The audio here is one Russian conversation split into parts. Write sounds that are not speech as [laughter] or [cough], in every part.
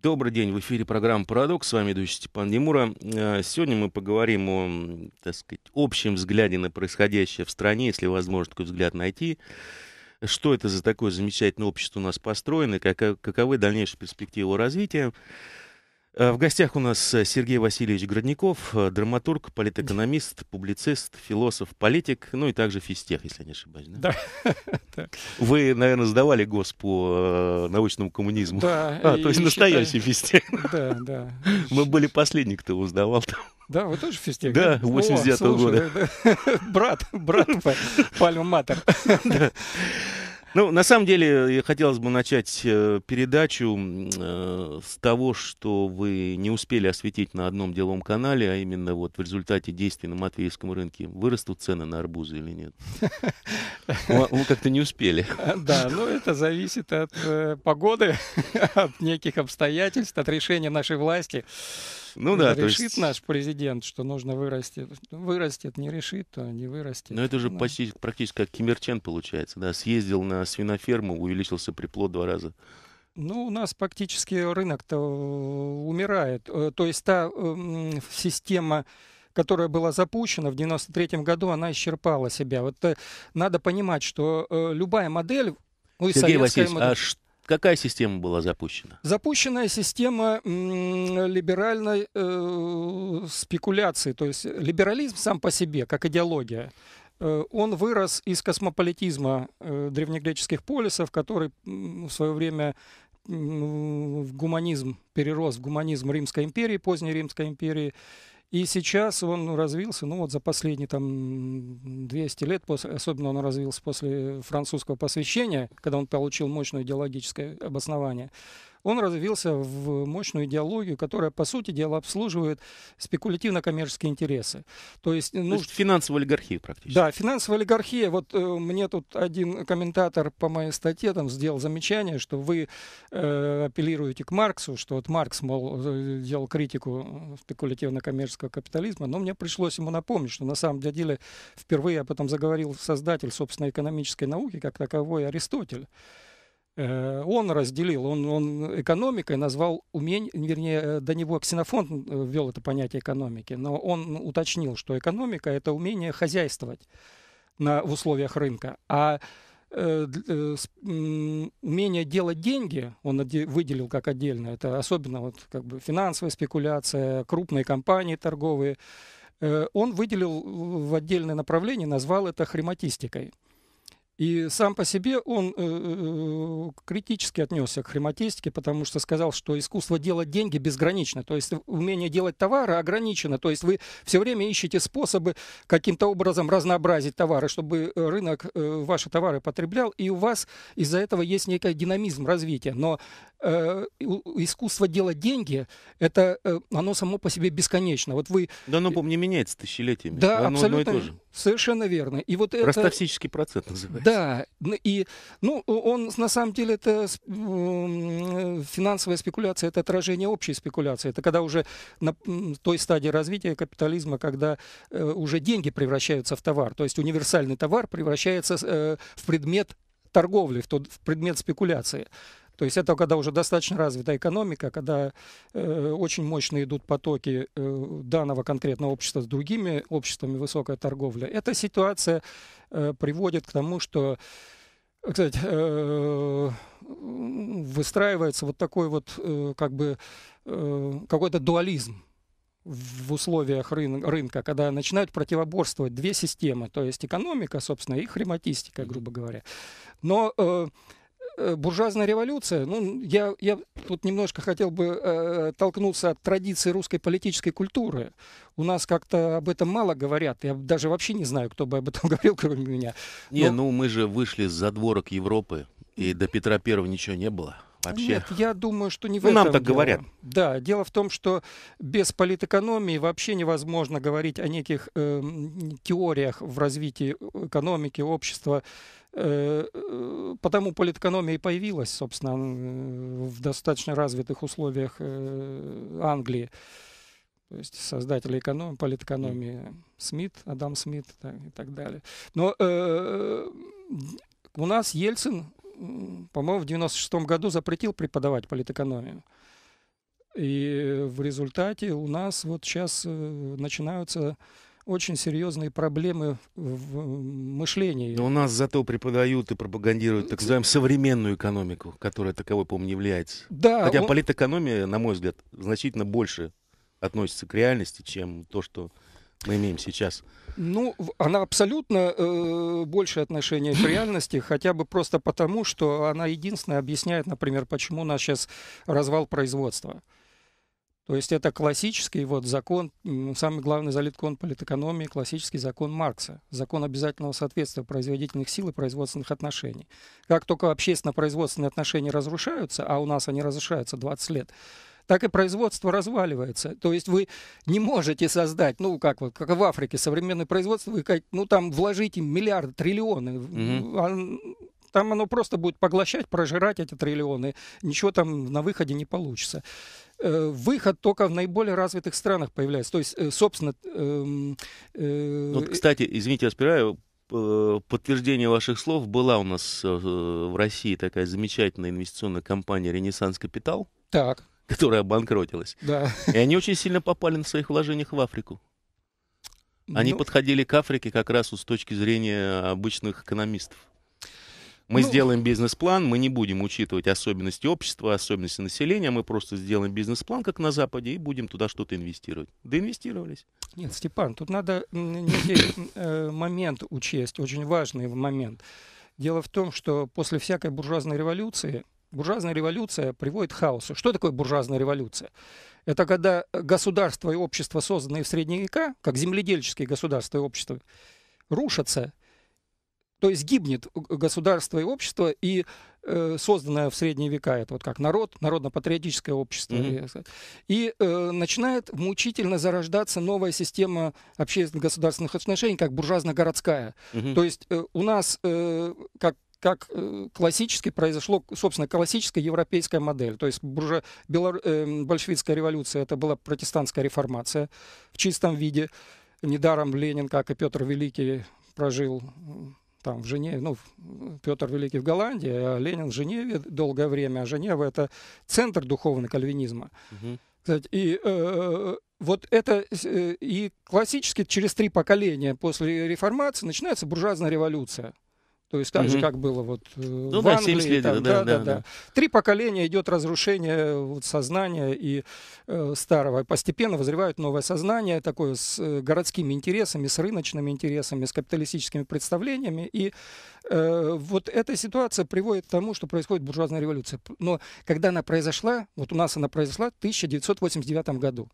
Добрый день, в эфире программа «Парадокс», с вами ведущий Степан Демура. Э, сегодня мы поговорим о, так сказать, общем взгляде на происходящее в стране, если возможно такой взгляд найти. Что это за такое замечательное общество у нас построено, каковы дальнейшие перспективы его развития. Э, в гостях у нас э, Сергей Васильевич Градников, э, драматург, политэкономист, [laughs] публицист, философ, политик, ну и также физтех, если не ошибаюсь. Да? Да. [laughs] Вы, наверное, сдавали ГОС по научному коммунизму. Да. [laughs] А, то есть настоящий считаю... физтех. Да, да. Мы были последние, кто его сдавал там. Да, вы тоже физтех? Да, 89-го года. Брат, брат по Альма-Матер. Ну, на самом деле, хотелось бы начать э, передачу э, с того, что вы не успели осветить на одном деловом канале, а именно вот в результате действий на Матвеевском рынке вырастут цены на арбузы или нет? [laughs] Вы как-то не успели. [laughs] Да, ну это зависит от э, погоды, [laughs] от неких обстоятельств, от решения нашей власти. Ну да, решит то есть... наш президент, что нужно вырасти. Вырастет, не решит, то не вырастет. Но это же ну. почти, практически как Кимерчен получается, да, съездил на свиноферму, увеличился приплод два раза. Ну, у нас практически рынок-то умирает. Э, то есть та э, система которая была запущена в 93 году, она исчерпала себя. Вот э, надо понимать, что э, любая модель, ну, Сергей Васильевич, модель... а Какая система была запущена? Запущенная система либеральной э, спекуляции, то есть либерализм сам по себе, как идеология. Э, он вырос из космополитизма э, древнегреческих полисов, который в свое время в гуманизм перерос в гуманизм Римской империи, поздней Римской империи, и сейчас он развился, ну вот за последние там 200 лет, после, особенно он развился после французского посвящения, когда он получил мощное идеологическое обоснование он развился в мощную идеологию, которая, по сути дела, обслуживает спекулятивно-коммерческие интересы. То есть, ну, То есть финансовая олигархия практически. Да, финансовая олигархия. Вот э, мне тут один комментатор по моей статье там сделал замечание, что вы э, апеллируете к Марксу, что вот Маркс, мол, э, делал критику спекулятивно-коммерческого капитализма, но мне пришлось ему напомнить, что на самом деле впервые об этом заговорил создатель, собственно, экономической науки, как таковой Аристотель. Э, он разделил, он, он экономикой назвал умение, вернее, э, до него Ксенофон э, ввел это понятие экономики, но он уточнил, что экономика – это умение хозяйствовать на, в условиях рынка, а умение делать деньги, он выделил как отдельно, это особенно вот как бы финансовая спекуляция, крупные компании торговые, он выделил в отдельное направление, назвал это хрематистикой. И сам по себе он э, э, критически отнесся к хрематистике, потому что сказал, что искусство делать деньги безгранично. То есть умение делать товары ограничено. То есть вы все время ищете способы каким-то образом разнообразить товары, чтобы рынок э, ваши товары потреблял. И у вас из-за этого есть некий динамизм развития. Но э, искусство делать деньги, это э, оно само по себе бесконечно. Вот вы... Да оно, помню, меняется тысячелетиями. Да, оно абсолютно. Одно и то же. Совершенно верно. И вот это... Ростовсический процент называется. Да, и, ну, он, на самом деле, это финансовая спекуляция, это отражение общей спекуляции. Это когда уже на той стадии развития капитализма, когда э, уже деньги превращаются в товар. То есть универсальный товар превращается э, в предмет торговли, в, тот, в предмет спекуляции. То есть это когда уже достаточно развитая экономика, когда э, очень мощно идут потоки э, данного конкретного общества с другими обществами, высокая торговля. Эта ситуация э, приводит к тому, что кстати, э, выстраивается вот такой вот э, как бы э, какой-то дуализм в условиях рын рынка, когда начинают противоборствовать две системы, то есть экономика, собственно, и хрематистика, грубо говоря. Но э, Э, буржуазная революция, ну, я, я тут немножко хотел бы э, толкнуться от традиции русской политической культуры. У нас как-то об этом мало говорят. Я даже вообще не знаю, кто бы об этом [laughs] говорил, кроме меня. Но... Не, ну мы же вышли с задворок Европы, и до Петра Первого ничего не было. Вообще. Нет, я думаю, что не в ну, этом нам так дело. говорят. Да, дело в том, что без политэкономии вообще невозможно говорить о неких э, теориях в развитии экономики, общества. Э, э, потому политэкономия и появилась, собственно, в достаточно развитых условиях э, Англии. То есть создатели эконом, политэкономии Смит, Адам Смит и так далее. Но у нас Ельцин, по-моему, в 96 году запретил преподавать политэкономию. И в результате у нас вот сейчас начинаются очень серьезные проблемы в мышлении. Но у нас зато преподают и пропагандируют так называемую современную экономику, которая таковой, по-моему, не является. Да, Хотя он... политэкономия, на мой взгляд, значительно больше относится к реальности, чем то, что мы имеем сейчас. Ну, она абсолютно э, больше отношение к реальности, [laughs] хотя бы просто потому, что она единственная объясняет, например, почему у нас сейчас развал производства. То есть это классический вот закон, самый главный залиткон политэкономии, классический закон Маркса, закон обязательного соответствия производительных сил и производственных отношений. Как только общественно-производственные отношения разрушаются, а у нас они разрушаются 20 лет, так и производство разваливается. То есть вы не можете создать, ну, как вот, как в Африке, современное производство, вы, ну, там вложите миллиарды, триллионы, mm-hmm. Там оно просто будет поглощать, прожирать эти триллионы, ничего там на выходе не получится. Э, выход только в наиболее развитых странах появляется. То есть, э, собственно... Эм, э, вот, кстати, извините, я спираю, подтверждение ваших слов была у нас в России такая замечательная инвестиционная компания «Ренессанс Капитал», так. которая обанкротилась. Да. И они очень сильно попали на своих вложениях в Африку. Они ну... подходили к Африке как раз с точки зрения обычных экономистов. Мы ну, сделаем бизнес-план, мы не будем учитывать особенности общества, особенности населения, мы просто сделаем бизнес-план, как на Западе, и будем туда что-то инвестировать. Да инвестировались. Нет, Степан, тут надо э, момент учесть, очень важный момент. Дело в том, что после всякой буржуазной революции буржуазная революция приводит к хаосу. Что такое буржуазная революция? Это когда государство и общество, созданные в средние века, как земледельческие государства и общества, рушатся то есть гибнет государство и общество, и э, созданное в средние века, это вот как народ, народно-патриотическое общество, mm-hmm. и э, начинает мучительно зарождаться новая система общественных государственных отношений, как буржуазно-городская. Mm-hmm. То есть э, у нас, э, как как э, классически произошло, собственно, классическая европейская модель. То есть буржа, белор, э, большевистская революция это была протестантская реформация в чистом виде. Недаром Ленин, как и Петр Великий, прожил там в Женеве, ну, Петр Великий в Голландии, а Ленин в Женеве долгое время, а Женева это центр духовного кальвинизма. Угу. Кстати, и э, вот это э, и классически через три поколения после реформации начинается буржуазная революция. То есть так угу. же, как было вот э, ну, в да, Англии. Лет, там, да, да, да, да, да. Три поколения идет разрушение вот, сознания и э, старого. Постепенно возревает новое сознание, такое с э, городскими интересами, с рыночными интересами, с капиталистическими представлениями. И э, вот эта ситуация приводит к тому, что происходит буржуазная революция. Но когда она произошла, вот у нас она произошла в 1989 году.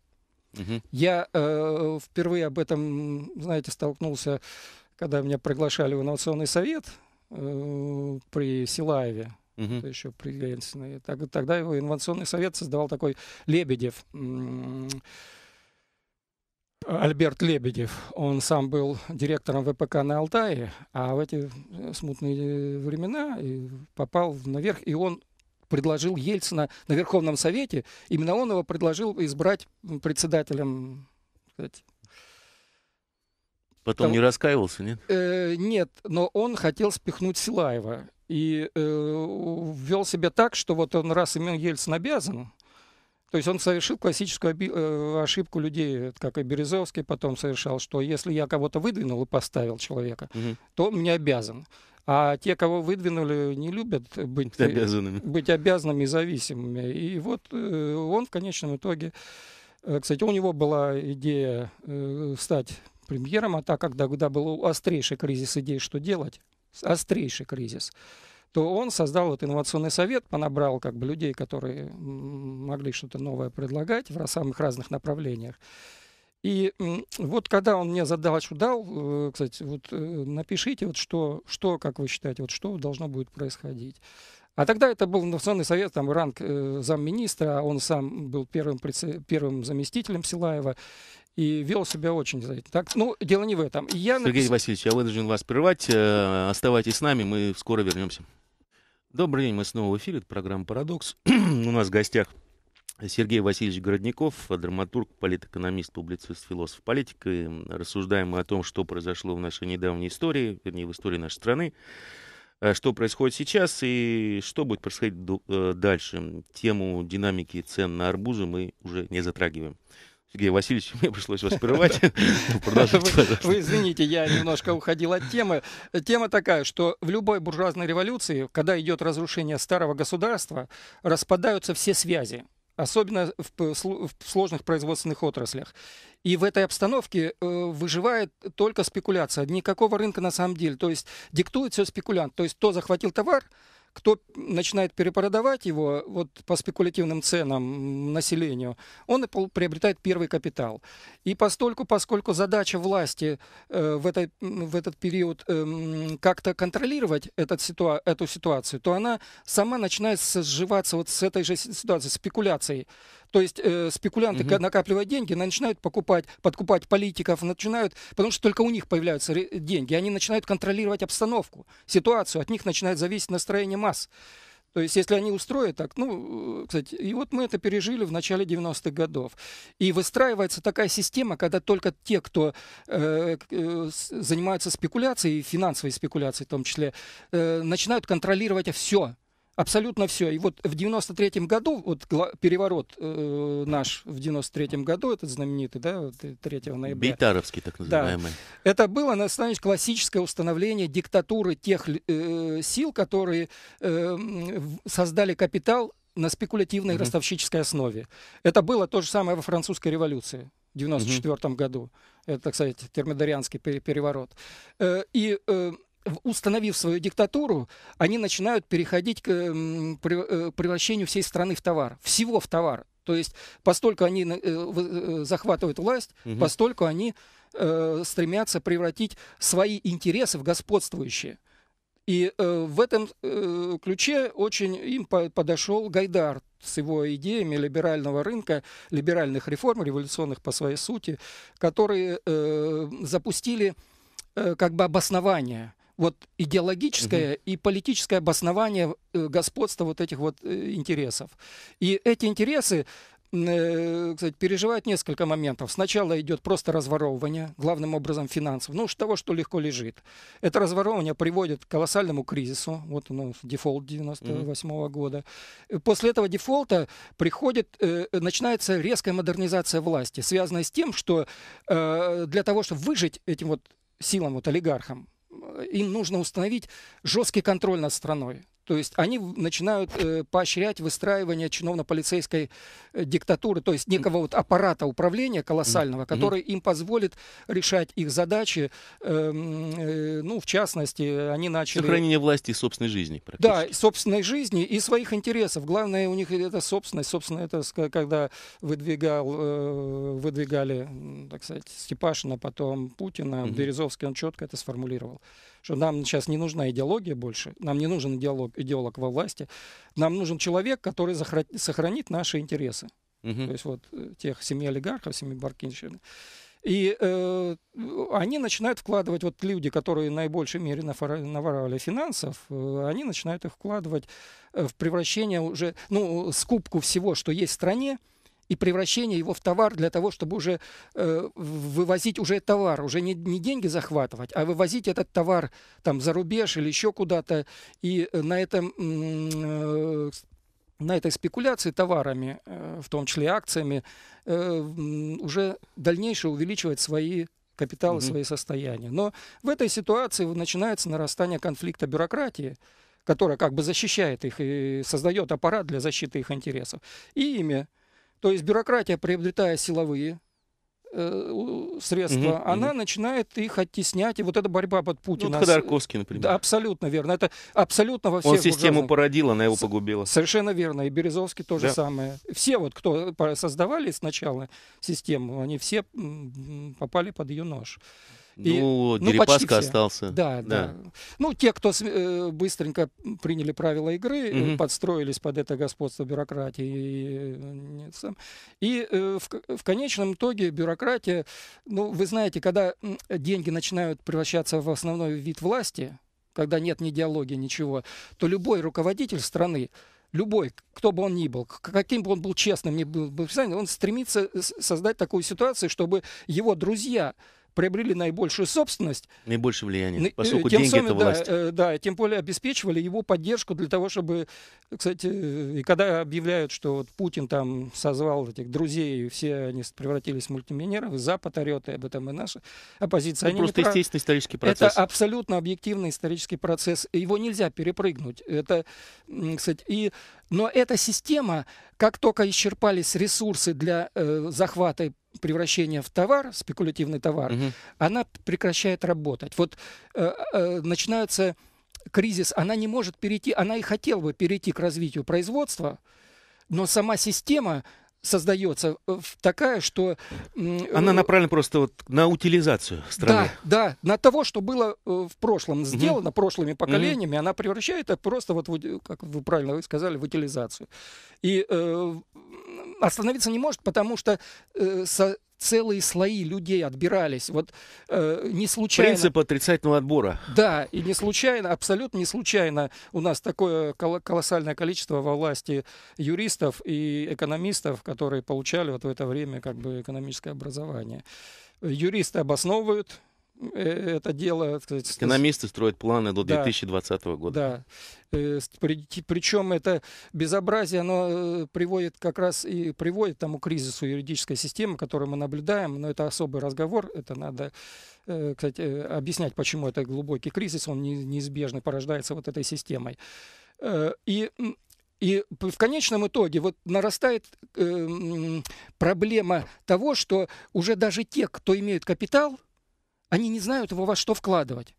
Угу. Я э, впервые об этом, знаете, столкнулся когда меня приглашали в инновационный совет, э, при Силаеве, угу. это еще при Ельцине. Так, тогда его инновационный совет создавал такой Лебедев, Альберт Лебедев. Он сам был директором ВПК на Алтае, а в эти смутные времена попал наверх, и он предложил Ельцина на Верховном Совете, именно он его предложил избрать председателем сказать, Потом Там, не раскаивался, нет? Э, нет, но он хотел спихнуть Силаева. И э, вел себя так, что вот он раз имел Ельцин обязан, то есть он совершил классическую э, ошибку людей, как и Березовский потом совершал, что если я кого-то выдвинул и поставил человека, угу. то он мне обязан. А те, кого выдвинули, не любят быть обязанными, быть обязанными и зависимыми. И вот э, он в конечном итоге, кстати, у него была идея стать премьером, а так как когда был острейший кризис идей, что делать, острейший кризис, то он создал вот инновационный совет, понабрал как бы людей, которые могли что-то новое предлагать в самых разных направлениях. И вот когда он мне задачу дал, э, кстати, вот э, напишите, вот что, что, как вы считаете, вот что должно будет происходить. А тогда это был инновационный совет, там ранг э, замминистра, он сам был первым, первым заместителем Силаева и вел себя очень, знаете, так. Ну, дело не в этом. Я Сергей напис... Васильевич, я вынужден вас прервать. Э, оставайтесь с нами, мы скоро вернемся. Добрый день, мы снова в эфире, это программа «Парадокс». [clears throat] У нас в гостях Сергей Васильевич Городников, драматург, политэкономист, публицист, философ, политик. И рассуждаем мы о том, что произошло в нашей недавней истории, вернее, в истории нашей страны. э, что происходит сейчас и что будет происходить э, дальше. Тему динамики цен на арбузы мы уже не затрагиваем. Сергей Васильевич, мне пришлось вас прерывать. Вы извините, я немножко уходил от темы. Тема такая, что в любой буржуазной революции, когда идет разрушение старого государства, распадаются все связи особенно в, в сложных производственных отраслях. И в этой обстановке э, выживает только спекуляция. Никакого рынка на самом деле. То есть диктует все спекулянт. То есть кто захватил товар, кто начинает перепродавать его вот по спекулятивным ценам населению, он приобретает первый капитал. И постольку, поскольку задача власти э, в, этой, в этот период э, как-то контролировать этот ситуа эту ситуацию, то она сама начинает сживаться вот с этой же ситуацией, спекуляцией. То есть э, спекулянты угу. накапливают деньги, начинают покупать, подкупать политиков, начинают, потому что только у них появляются деньги, они начинают контролировать обстановку, ситуацию, от них начинает зависеть настроение масс. То есть, если они устроят так, ну, э, кстати, и вот мы это пережили в начале 90-х годов. И выстраивается такая система, когда только те, кто э, э, занимаются спекуляцией, финансовой спекуляцией в том числе, э, начинают контролировать все Абсолютно все. И вот в 93 году, вот переворот э, наш в 93 году, этот знаменитый, да, вот 3 ноября. Бейтаровский, так называемый. Да, это было, на самом классическое установление диктатуры тех э, сил, которые э, создали капитал на спекулятивной mm-hmm. ростовщической основе. Это было то же самое во французской революции в 94 mm-hmm. году. Это, так сказать, термидорианский переворот. Э, и э, установив свою диктатуру, они начинают переходить к э, превращению всей страны в товар, всего в товар. То есть, постольку они э, э, захватывают власть, угу. постольку они стремятся превратить свои интересы в господствующие. И э, в этом э, ключе очень им по подошел Гайдар с его идеями либерального рынка, либеральных реформ, революционных по своей сути, которые э, запустили э, как бы обоснование вот идеологическое угу. и политическое обоснование э, господства вот этих вот э, интересов. И эти интересы э, кстати, переживают несколько моментов. Сначала идет просто разворовывание, главным образом финансов, ну того, что легко лежит. Это разворовывание приводит к колоссальному кризису, вот оно, дефолт 98 -го года. После этого дефолта приходит, начинается резкая модернизация власти, связанная с тем, что для того, чтобы выжить этим вот силам, вот олигархам, им нужно установить жесткий контроль над страной. То есть они начинают э, поощрять выстраивание чиновно-полицейской э, диктатуры, то есть некого вот аппарата управления колоссального, который им позволит решать их задачи. Э, э, ну, в частности, они начали... Сохранение власти и собственной жизни. Да, собственной жизни и своих интересов. Главное у них это собственность. Собственно, это когда выдвигал, э, выдвигали, так сказать, Степашина, потом Путина, угу. Березовский, он четко это сформулировал что нам сейчас не нужна идеология больше, нам не нужен идеолог, идеолог во власти, нам нужен человек, который сохранит наши интересы. Угу. То есть вот э, тех семи олигархов, семи Баркинщины. И э, они начинают вкладывать, вот люди, которые в наибольшей мере наворовали финансов, э, они начинают их вкладывать э, в превращение уже, ну, скупку всего, что есть в стране, и превращение его в товар для того, чтобы уже э, вывозить уже товар, уже не, не деньги захватывать, а вывозить этот товар там за рубеж или еще куда-то. И на этом э, на этой спекуляции товарами, э, в том числе акциями, э, уже дальнейшее увеличивать свои капиталы, угу. свои состояния. Но в этой ситуации начинается нарастание конфликта бюрократии, которая как бы защищает их и создает аппарат для защиты их интересов. И ими то есть бюрократия, приобретая силовые э, средства, угу, она угу. начинает их оттеснять. И вот эта борьба под Путина... Ну, вот Ходорковский, например. Да, абсолютно верно. Это абсолютно во всех... Он систему буржуазных... породил, она его погубила. Совершенно верно. И Березовский то же да. самое. Все вот, кто создавали сначала систему, они все попали под ее нож. И, ну, ну Дерипаска остался. Да, да, да. Ну, те, кто э, быстренько приняли правила игры, угу. подстроились под это господство бюрократии. И, э, и э, в, в конечном итоге бюрократия, ну, вы знаете, когда деньги начинают превращаться в основной вид власти, когда нет ни диалоги, ничего, то любой руководитель страны, любой, кто бы он ни был, каким бы он был честным, ни был, он стремится создать такую ситуацию, чтобы его друзья приобрели наибольшую собственность. Наибольшее влияние, поскольку тем деньги самым, это власть. Да, да, тем более обеспечивали его поддержку для того, чтобы, кстати, и когда объявляют, что вот Путин там созвал этих друзей, все они превратились в мультимиллионеров, и Запад орет, и об этом и наша оппозиция. Ну, просто естественный исторический процесс. Это абсолютно объективный исторический процесс, его нельзя перепрыгнуть. Это, кстати, и но эта система, как только исчерпались ресурсы для э, захвата и превращения в товар, спекулятивный товар, угу. она прекращает работать. Вот э, э, начинается кризис, она не может перейти, она и хотела бы перейти к развитию производства, но сама система создается э, такая, что... Она э, направлена просто вот на утилизацию страны. Да, да, на того, что было э, в прошлом сделано, угу. прошлыми поколениями, угу. она превращает это просто, вот, как вы правильно сказали, в утилизацию. И э, остановиться не может, потому что э, со, целые слои людей отбирались. Вот э, не случайно... Принцип отрицательного отбора. Да, и не случайно, абсолютно не случайно у нас такое колоссальное количество во власти юристов и экономистов, которые получали вот в это время как бы экономическое образование. Юристы обосновывают это дело... Сказать, Экономисты строят планы до 2020 да, года. Да. Э, причем это безобразие, оно э, приводит как раз и приводит к тому кризису юридической системы, который мы наблюдаем, но это особый разговор, это надо кстати, объяснять, почему это глубокий кризис, он неизбежно порождается вот этой системой. И и в конечном итоге вот нарастает э, проблема того, что уже даже те, кто имеют капитал, они не знают его во что вкладывать.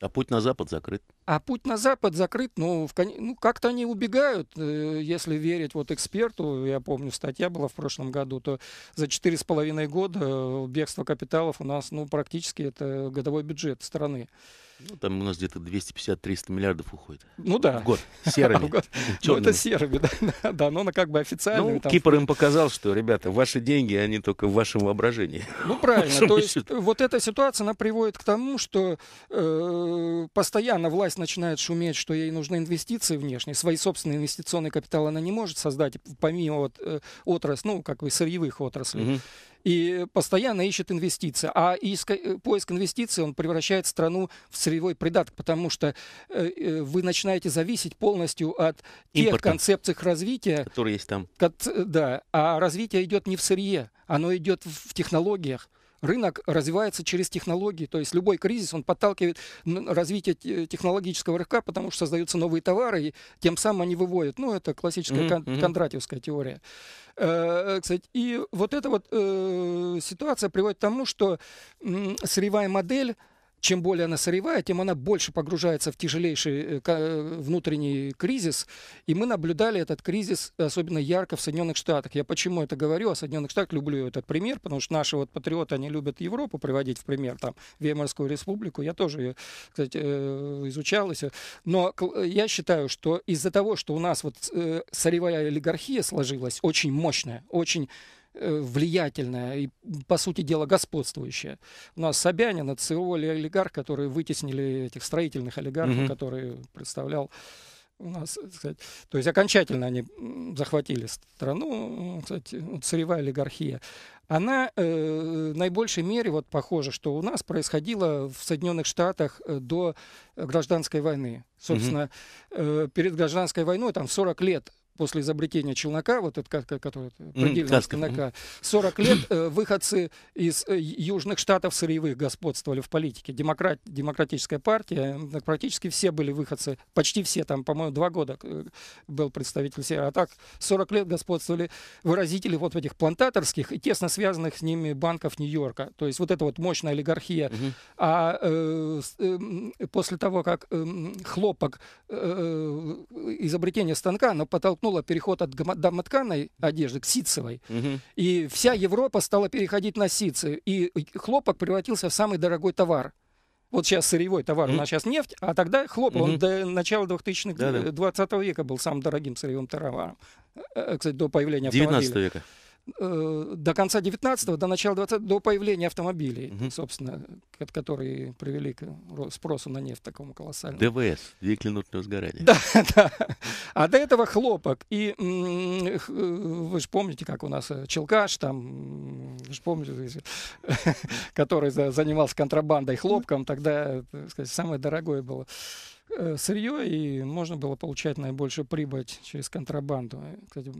А путь на Запад закрыт. А путь на Запад закрыт, ну, в, ну как-то они убегают, э, если верить вот эксперту. Я помню, статья была в прошлом году, то за четыре с половиной года э, бегство капиталов у нас, ну, практически это годовой бюджет страны. Ну, там у нас где-то 250-300 миллиардов уходит. Ну да. В год. Серыми. [laughs] Ну, это серыми, [laughs] да. Да, но как бы официально. Ну, Кипр им показал, что, ребята, ваши деньги, они только в вашем воображении. Ну, правильно. [laughs] То есть вот эта ситуация, она приводит к тому, что э, постоянно власть начинает шуметь, что ей нужны инвестиции внешние. Свои собственные инвестиционные капиталы она не может создать, помимо вот э, отрасль, ну, как бы сырьевых отраслей и постоянно ищет инвестиции. А иск, э, поиск инвестиций, он превращает страну в сырьевой придаток, потому что э, э вы начинаете зависеть полностью от тех Импорта, концепций развития, которые есть там. Как, да, а развитие идет не в сырье, оно идет в технологиях рынок развивается через технологии. То есть любой кризис, он подталкивает развитие технологического рынка, потому что создаются новые товары, и тем самым они выводят. Ну, это классическая mm-hmm. кон- кондратьевская теория. Э, кстати, и вот эта вот э, ситуация приводит к тому, что э, сырьевая модель чем более она сырьевая, тем она больше погружается в тяжелейший э, э, внутренний кризис. И мы наблюдали этот кризис особенно ярко в Соединенных Штатах. Я почему это говорю о Соединенных Штатах? Люблю этот пример, потому что наши вот патриоты, они любят Европу приводить в пример, там, Веймарскую республику. Я тоже ее, кстати, э, изучал. Но я считаю, что из-за того, что у нас вот сырьевая олигархия сложилась, очень мощная, очень влиятельная и, по сути дела, господствующая. У нас Собянин, это сырой олигарх, который вытеснили этих строительных олигархов, mm-hmm. который представлял у нас, сказать, то есть окончательно они захватили страну, кстати, вот сырьевая олигархия. Она э, в наибольшей мере, вот похоже, что у нас происходило в Соединенных Штатах э, до гражданской войны. Собственно, mm-hmm. э, перед гражданской войной, там 40 лет после изобретения челнока, вот этот, который предельного mm, челнока, 40 лет э, выходцы из э, южных штатов сырьевых господствовали в политике. Демократ, демократическая партия, э, практически все были выходцы, почти все, там, по-моему, два года э, был представитель севера. А так 40 лет господствовали выразители вот этих плантаторских и тесно связанных с ними банков Нью-Йорка. То есть вот эта вот мощная олигархия. Mm-hmm. А э, э, после того, как э, хлопок э, изобретение станка, оно потолкнуло подчеркнула переход от домотканой одежды к ситцевой. Угу. И вся Европа стала переходить на ситцы. И хлопок превратился в самый дорогой товар. Вот сейчас сырьевой товар, mm-hmm. у нас сейчас нефть, а тогда хлопок, mm-hmm. он до начала 2000-х, да, да. 20 века был самым дорогим сырьевым товаром. Э, э, кстати, до появления 19 века. Э, до конца 19-го, до начала 20 до появления автомобилей, Мгм. собственно, которые привели к ро- спросу на нефть такому колоссальному. ДВС, двигатель внутреннего сгорания. Да, [laughs] да. А до этого хлопок. И э, вы же помните, как у нас э, Челкаш там, вы же помните, [laughs] который за- занимался контрабандой хлопком, тогда, так сказать, самое дорогое было сырье, и можно было получать наибольшую прибыль через контрабанду. Кстати,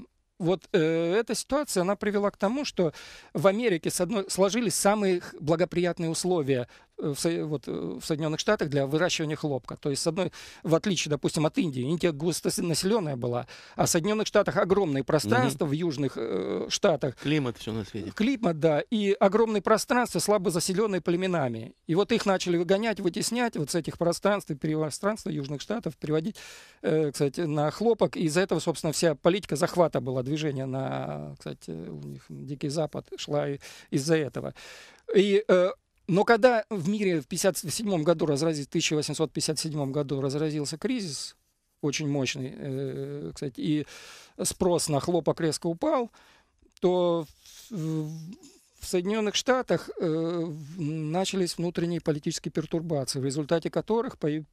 вот э, эта ситуация, она привела к тому, что в Америке с одной, сложились самые благоприятные условия в, Со- вот, э, в Соединенных Штатах для выращивания хлопка. То есть, с одной, в отличие, допустим, от Индии, Индия густонаселенная была, а в Соединенных Штатах огромные пространства, в южных э, штатах Климат, все на свете. климат, да, и огромные пространства, слабо заселенные племенами. И вот их начали выгонять, вытеснять вот с этих пространств и пространства южных штатов, переводить, э, кстати, на хлопок. И из-за этого, собственно, вся политика захвата была, движение на, кстати, у них Дикий Запад шла из-за этого. И э, но когда в мире в 1957 году разразился, в 1857 году разразился кризис, очень мощный, э, кстати, и спрос на хлопок резко упал, то в Соединенных Штатах э, начались внутренние политические пертурбации, в результате которых по-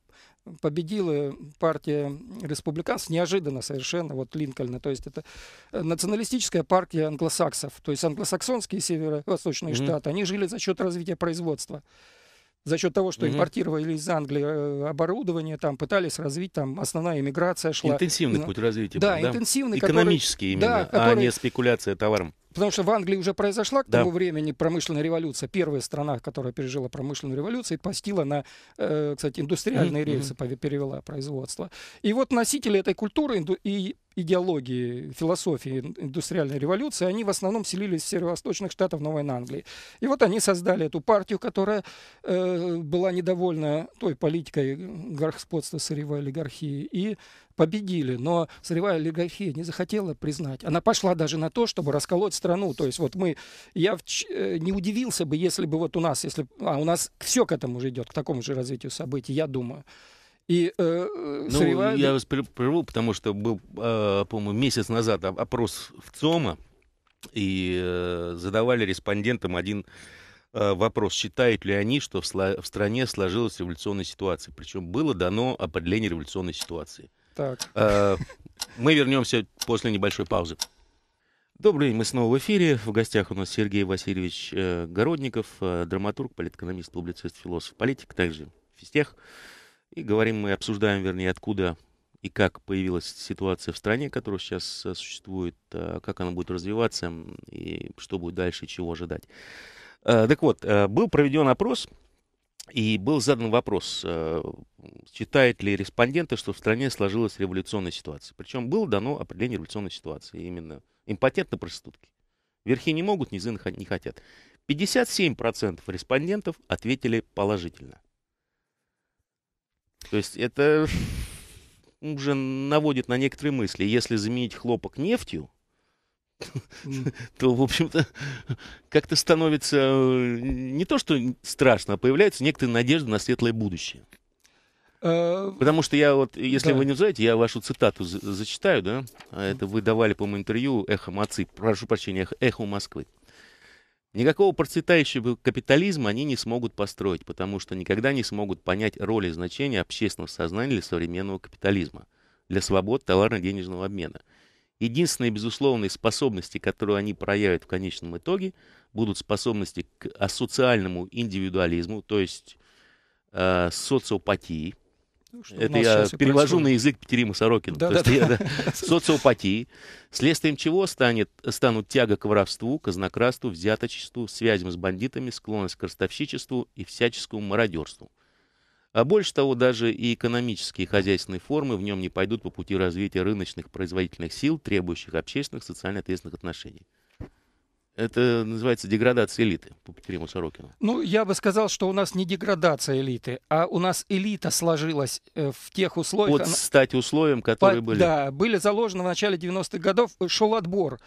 победила партия республиканцев неожиданно совершенно, вот Линкольна, то есть это э, националистическая партия англосаксов, то есть англосаксонские северо-восточные Мгм. штаты, они жили за счет развития производства. За счет того, что Мгм. импортировали из Англии э, оборудование, там пытались развить, там основная иммиграция шла. Интенсивный путь развития Да, был, интенсивный, который- Экономический именно, Да, а который- не спекуляция товаром. Потому что в Англии уже произошла к Да. тому времени промышленная революция. Первая страна, которая пережила промышленную революцию, и постила на, э, кстати, индустриальные Мгм, рельсы, перевела производство. И вот носители этой культуры инду- и идеологии, философии ин- индустриальной революции, они в основном селились в северо-восточных штатах Новой Англии. И вот они создали эту партию, которая э, была недовольна той политикой господства сырьевой олигархии, и победили, но сырьевая олигархия не захотела признать. Она пошла даже на то, чтобы расколоть страну. То есть вот мы, я в ч- э, не удивился бы, если бы вот у нас, если, а у нас все к этому же идет, к такому же развитию событий, я думаю. И э, э, Ну, сырьевая- я вас прер- прерву, потому что был, э, по-моему, месяц назад оп- опрос в ЦОМа, и э, задавали респондентам один э, вопрос, считают ли они, что в, сла- в стране сложилась революционная ситуация. Причем было дано определение революционной ситуации. Так, Э, Мы вернемся после небольшой паузы. Добрый день, мы снова в эфире. В гостях у нас Сергей Васильевич э, Городников, э, драматург, политэкономист, публицист, философ, политик, также физтех. И говорим мы, обсуждаем, вернее, откуда и как появилась ситуация в стране, которая сейчас э, существует, э, как она будет развиваться и что будет дальше, чего ожидать. Э, Так вот, был проведен опрос, и был задан вопрос, считают ли респонденты, что в стране сложилась революционная ситуация. Причем было дано определение революционной ситуации, именно импотентные проститутки. Верхи не могут, низы не хотят. 57% респондентов ответили положительно. То есть это уже наводит на некоторые мысли. Если заменить хлопок нефтью, [laughs] то, в общем-то, как-то становится э, не то, что страшно, а появляется некоторая надежда на светлое будущее. э, Потому что я вот, если Да. вы не знаете, я вашу цитату за- зачитаю, да? А Это вы давали, по-моему, интервью «Эхо Москвы», прошу прощения, «Эхо- «Эхо Москвы». Никакого процветающего капитализма они не смогут построить, потому что никогда не смогут понять роль и значение общественного сознания для современного капитализма, для свобод товарно-денежного обмена. Единственные безусловные способности, которые они проявят в конечном итоге, будут способности к асоциальному индивидуализму, то есть э, социопатии, ну, это я перевожу на язык Петерима Сорокина. Да, да, есть я, да. да, Социопатии, следствием чего станет, станут тяга к воровству, казнократству, взяточеству, связям с бандитами, склонность к ростовщичеству и всяческому мародерству. А больше того, даже и экономические и хозяйственные формы в нем не пойдут по пути развития рыночных производительных сил, требующих общественных социально ответственных отношений. Это называется деградация элиты по Петериму Сорокину. Ну, я бы сказал, что у нас не деградация элиты, а у нас элита сложилась э, в тех условиях. Под она- стать условиям, которые По- были. Да, были заложены в начале 90-х годов, шел отбор.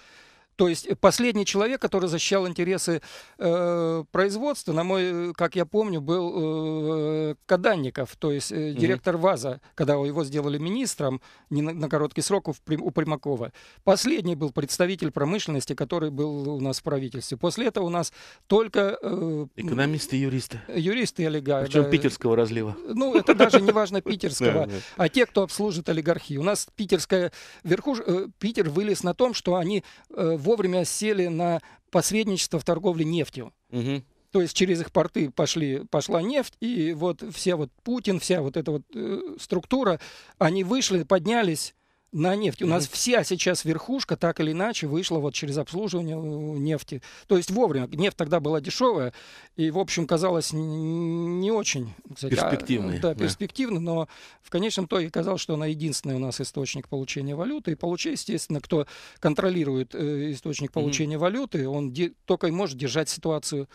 То есть последний человек, который защищал интересы э, производства, на мой, как я помню, был э, Каданников, то есть э, директор ВАЗа, когда его сделали министром не на, на короткий срок у, у Примакова. Последний был представитель промышленности, который был у нас в правительстве. После этого у нас только... Э, Экономисты и юристы. Юристы и олигархи. Причем да. питерского разлива. Ну, это даже не важно [laughs] питерского, а те, кто обслуживает олигархию. У нас питерская верхушка... Э, Питер вылез на том, что они э, вовремя сели на посредничество в торговле нефтью. Угу. То есть через их порты пошли, пошла нефть, и вот все вот Путин, вся вот эта вот э, структура, они вышли, поднялись на нефть. У нас вся сейчас верхушка так или иначе вышла вот через обслуживание э, нефти. То есть вовремя. Нефть тогда была дешевая и, в общем, казалось не очень... Кстати, перспективной. А, да, перспективно, но в конечном итоге казалось, что она единственный у нас источник получения валюты. И получая, естественно, кто контролирует э, источник получения mm-hmm. валюты, он де- только и может держать ситуацию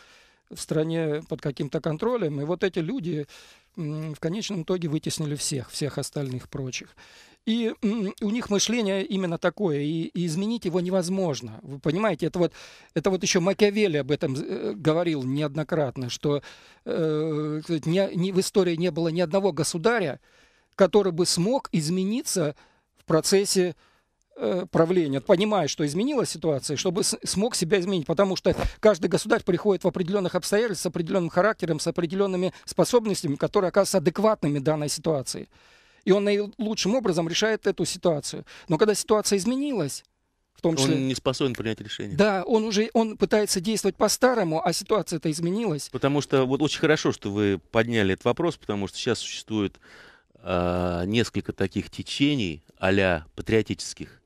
в стране под каким-то контролем. И вот эти люди в конечном итоге вытеснили всех, всех остальных прочих. И у них мышление именно такое, и, и изменить его невозможно. Вы понимаете, это вот, это вот еще Макиавелли об этом э, говорил неоднократно, что э, не, не, в истории не было ни одного государя, который бы смог измениться в процессе э, правления, понимая, что изменилась ситуация, чтобы смог себя изменить, потому что каждый государь приходит в определенных обстоятельствах, с определенным характером, с определенными способностями, которые оказываются адекватными данной ситуации и он наилучшим образом решает эту ситуацию. Но когда ситуация изменилась, в том числе... Он не способен принять решение. Да, он уже он пытается действовать по-старому, а ситуация-то изменилась. Потому что вот очень хорошо, что вы подняли этот вопрос, потому что сейчас существует э, несколько таких течений а патриотических,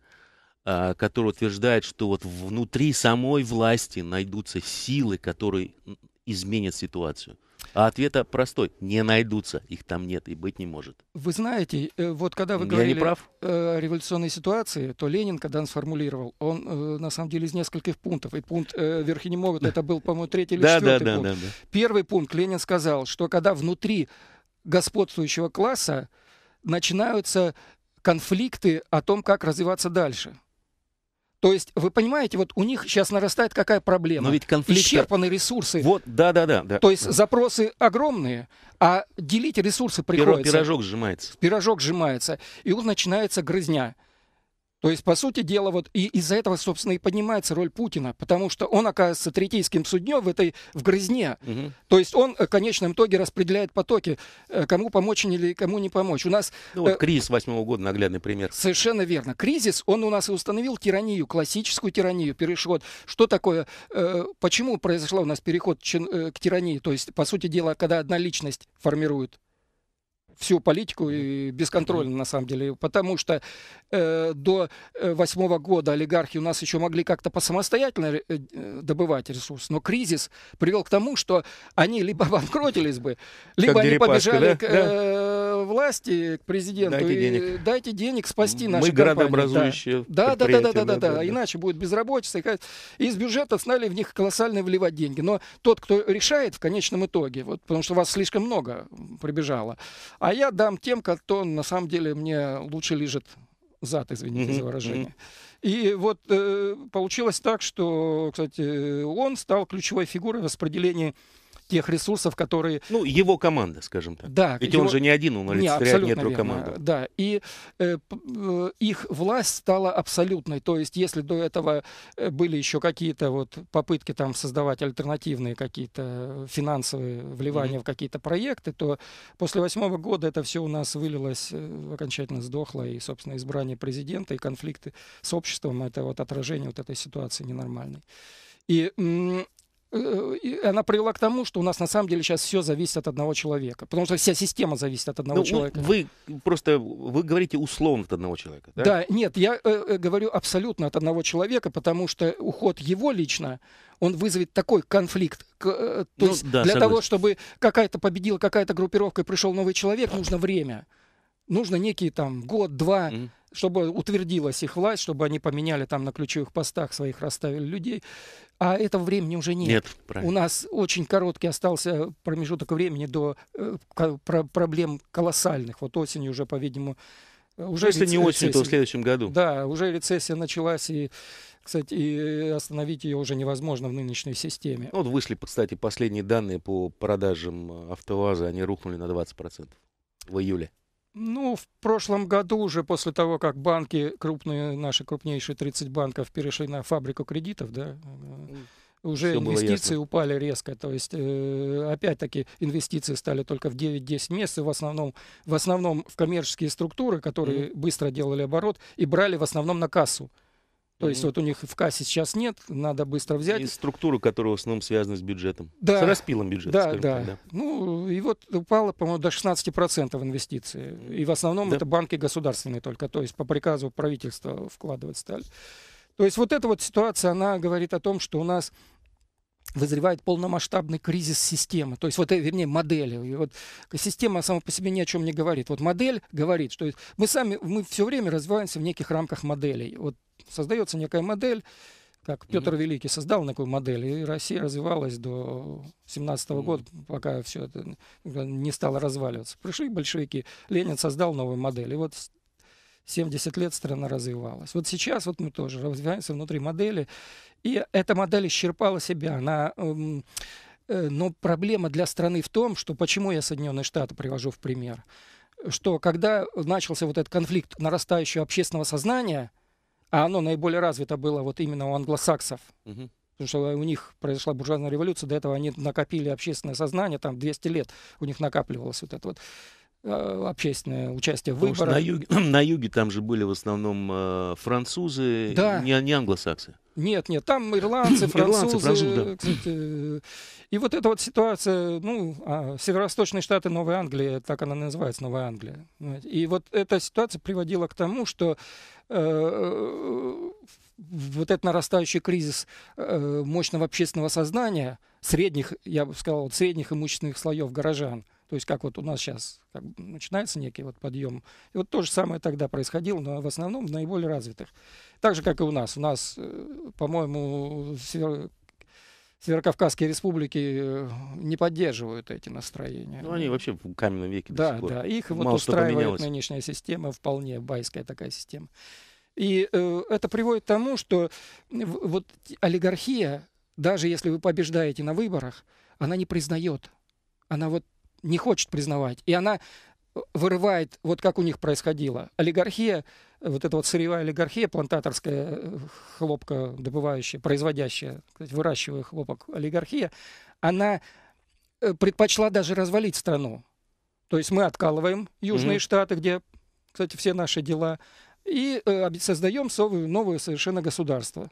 э, которые утверждают, что вот внутри самой власти найдутся силы, которые изменят ситуацию. А ответа простой. Не найдутся. Их там нет и быть не может. Вы знаете, э, вот когда вы Я говорили прав? о революционной ситуации, то Ленин, когда он сформулировал, он э, на самом деле из нескольких пунктов. И пункт э, «Верхи не могут» — это был, по-моему, третий или четвертый пункт. Первый пункт Ленин сказал, что когда внутри господствующего класса начинаются конфликты о том, как развиваться дальше. То есть, вы понимаете, вот у них сейчас нарастает какая проблема? Но ведь конфликт... Исчерпаны ресурсы. Вот, да-да-да. То есть, запросы огромные, а делить ресурсы приходится. Пирожок сжимается. Пирожок сжимается. И вот начинается грызня. То есть, по сути дела, вот и из-за этого, собственно, и поднимается роль Путина, потому что он оказывается третейским судьем в этой в грызне. Угу. То есть он э, в конечном итоге распределяет потоки, э, кому помочь или кому не помочь. У нас ну, вот э, кризис восьмого года наглядный пример. Совершенно верно. Кризис, он у нас и установил тиранию, классическую тиранию, переход. Что такое? Э, почему произошел у нас переход к тирании? То есть, по сути дела, когда одна личность формирует всю политику и бесконтрольно, на самом деле, потому что э, до э, восьмого года олигархи у нас еще могли как-то посамостоятельно э, добывать ресурс, но кризис привел к тому, что они либо [laughs] банкротились бы, либо как они побежали да? к э, власти, к президенту. Дайте денег. Дайте денег спасти наши Мы градообразующие да. Да, да, да, да, да, да, да, иначе будет безработица. И из бюджета стали в них колоссально вливать деньги. Но тот, кто решает в конечном итоге, вот, потому что вас слишком много прибежало, а я дам тем, кто на самом деле мне лучше лежит зад, извините за выражение. И вот э, получилось так, что, кстати, он стал ключевой фигурой в распределении тех ресурсов, которые... Ну, его команда, скажем так. Да. Ведь его... он же не один, он олицетворяет не, некоторую команду. Да, и э, э, их власть стала абсолютной. То есть, если до этого э, были еще какие-то вот попытки там создавать альтернативные какие-то финансовые вливания mm-hmm. в какие-то проекты, то после восьмого года это все у нас вылилось, э, окончательно сдохло, и, собственно, избрание президента и конфликты с обществом — это вот отражение вот этой ситуации ненормальной. И она привела к тому, что у нас на самом деле сейчас все зависит от одного человека, потому что вся система зависит от одного ну, человека. Вы просто вы говорите условно от одного человека, да? Да, нет, я э, э, говорю абсолютно от одного человека, потому что уход его лично он вызовет такой конфликт. Э, то ну, есть да, для согласен. того, чтобы какая-то победила какая-то группировка и пришел новый человек, нужно время, нужно некий там год-два. Mm-hmm чтобы утвердилась их власть, чтобы они поменяли там на ключевых постах своих, расставили людей. А этого времени уже нет. Нет, правильно. У нас очень короткий остался промежуток времени до э, про проблем колоссальных. Вот осенью уже, по-видимому, уже Если не осенью, то в следующем году. Да, уже рецессия началась, и кстати, и остановить ее уже невозможно в нынешней системе. Ну, вот вышли, кстати, последние данные по продажам АвтоВАЗа, они рухнули на 20% в июле. Ну, в прошлом году уже после того, как банки, крупные, наши крупнейшие 30 банков перешли на фабрику кредитов, да, уже Всё было инвестиции упали резко. То есть, э, опять-таки, инвестиции стали только в 9-10 месяцев, в основном, в основном в коммерческие структуры, которые быстро делали оборот и брали в основном на кассу. То есть вот у них в кассе сейчас нет, надо быстро взять. И структуры, которые в основном связаны с бюджетом. Да. С распилом бюджета, Да, скажем да. так, да. Ну, и вот упало, по-моему, до 16% инвестиций. И в основном Да. это банки государственные только, то есть по приказу правительства вкладывать стали. То есть вот эта вот ситуация, она говорит о том, что у нас вызревает полномасштабный кризис системы, то есть вот, э, вернее, модели. И вот система сама по себе ни о чем не говорит. Вот модель говорит, что мы сами, мы все время развиваемся в неких рамках моделей. Вот создается некая модель, как Петр Великий создал такую модель, и Россия развивалась до 17 Мгм. года, пока все это не стало разваливаться. Пришли большевики, Ленин создал новую модель, и вот с- 70 лет страна развивалась. Вот сейчас вот мы тоже развиваемся внутри модели, и эта модель исчерпала себя. Она, эм, э, но проблема для страны в том, что почему я Соединенные Штаты привожу в пример, что когда начался вот этот конфликт нарастающего общественного сознания, а оно наиболее развито было вот именно у англосаксов, Мгм. Потому что у них произошла буржуазная революция, до этого они накопили общественное сознание, там 200 лет у них накапливалось вот это вот общественное участие в Потому выборах. на юге, [clears throat] на юге там же были в основном э, французы, Да. не, не англосаксы. Нет, нет, там ирландцы, [clears throat] Ирландцы, французы, французы, да. кстати, э, и вот эта вот ситуация, ну, а, северо-восточные штаты Новой Англии, так она называется, Новая Англия. И вот эта ситуация приводила к тому, что э, вот этот нарастающий кризис э, мощного общественного сознания средних, я бы сказал, средних имущественных слоев горожан, то есть как вот у нас сейчас как бы начинается некий вот подъем. И вот то же самое тогда происходило, но в основном в наиболее развитых. Так же, как и у нас. У нас, э, по-моему, север- Северокавказские республики э, не поддерживают эти настроения. Ну, они вообще в каменном веке до Да, сих пор. да, их вот Мало что устраивает поменялось. нынешняя система, вполне байская такая система. И э, это приводит к тому, что в- вот олигархия, даже если вы побеждаете на выборах, она не признает, она вот не хочет признавать, и она э, вырывает, вот как у них происходило. Олигархия, вот эта вот сырьевая олигархия, плантаторская, э, хлопкодобывающая, производящая, кстати, выращивая хлопок олигархия, она э, предпочла даже развалить страну. То есть мы откалываем южные Мгм. штаты, где, кстати, все наши дела, и э, создаем новое совершенно государство.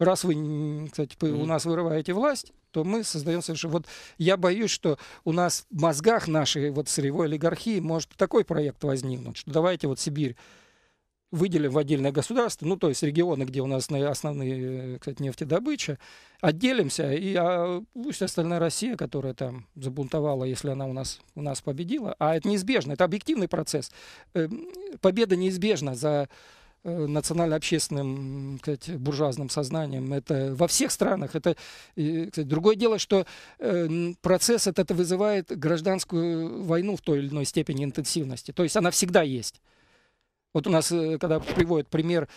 Раз вы, кстати, вы у нас вырываете власть, то мы создаем совершенно... Вот я боюсь, что у нас в мозгах нашей вот сырьевой олигархии может такой проект возникнуть, что давайте вот Сибирь выделим в отдельное государство, ну, то есть регионы, где у нас на- основные, э, кстати, нефтедобыча, отделимся, и а, пусть остальная Россия, которая там забунтовала, если она у нас, у нас победила, а это неизбежно, это объективный процесс. Э, Победа неизбежна за национально-общественным, м, кстати, буржуазным сознанием. Это во всех странах. Это, кстати, другое дело, что э, процесс этот это вызывает гражданскую войну в той или иной степени интенсивности. То есть она всегда есть. Вот у нас, э, когда приводят пример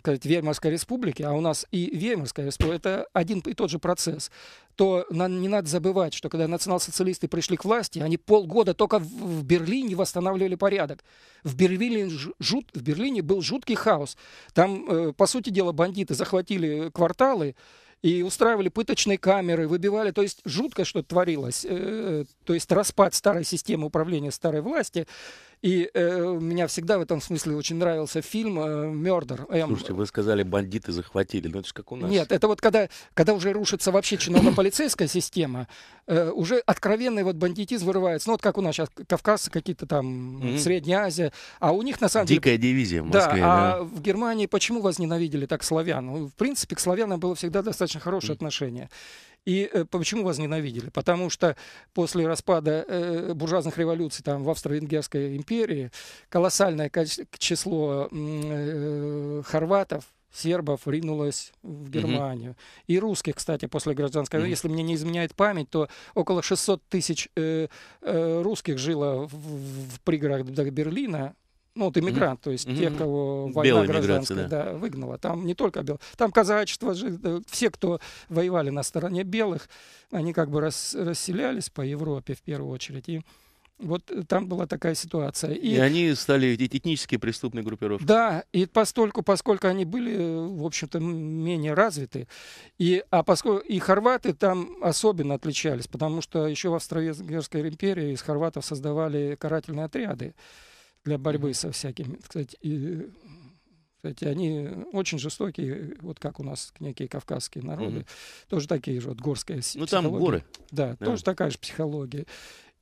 сказать, Веймарской республики, а у нас и Веймарская республика, это один и тот же процесс, то на- не надо забывать, что когда национал-социалисты пришли к власти, они полгода только в, Берлине восстанавливали порядок. В Берлине, жут, в Берлине был жуткий хаос. Там, э, по сути дела, бандиты захватили кварталы, и устраивали пыточные камеры, выбивали, то есть жутко что творилось, э, то есть распад старой системы управления старой власти. И э, меня всегда в этом смысле очень нравился фильм «Мердер». Слушайте, вы сказали, бандиты захватили. Ну, это же как у нас. Нет, это вот когда, когда уже рушится вообще чиновно-полицейская система, э, уже откровенный вот бандитизм вырывается. Ну вот как у нас сейчас кавказцы какие-то там, Мгм. Средняя Азия, а у них на самом деле Дикая дивизия в да, Москве. а да. в Германии почему возненавидели так славян? Ну, в принципе, к славянам было всегда достаточно хорошее Мгм. отношение. И э, почему возненавидели? Потому что после распада э, буржуазных революций там, в Австро-Венгерской империи колоссальное число э, хорватов, сербов ринулось в Германию. И русских, кстати, после гражданской войны, Мгм. если мне не изменяет память, то около 600 тысяч э, э, русских жило в, в пригородах Берлина, ну, вот иммигрант, mm-hmm. то есть mm-hmm. те, кого война Белая гражданская да. Да, выгнала. Там не только бел, там казачество все, кто воевали на стороне белых, они как бы рас, расселялись по Европе в первую очередь. И вот э, там была такая ситуация. И, и они стали этнические преступные группировки. Да, и постольку, поскольку они были, в общем-то, менее развиты, и, а поскольку и хорваты там особенно отличались, потому что еще в Австро-Венгерской империи из хорватов создавали карательные отряды для борьбы со всякими, кстати, и, кстати, они очень жестокие, вот как у нас некие кавказские народы, mm тоже такие же, вот горская Ну там горы. Да, да, тоже такая же психология.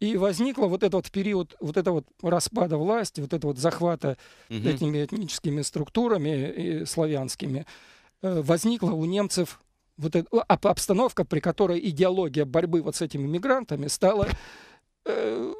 И возникла вот этот вот период вот этого вот распада власти, вот этого вот захвата угу. этими этническими структурами и славянскими, э, возникла у немцев вот эта обстановка, при которой идеология борьбы вот с этими мигрантами стала э,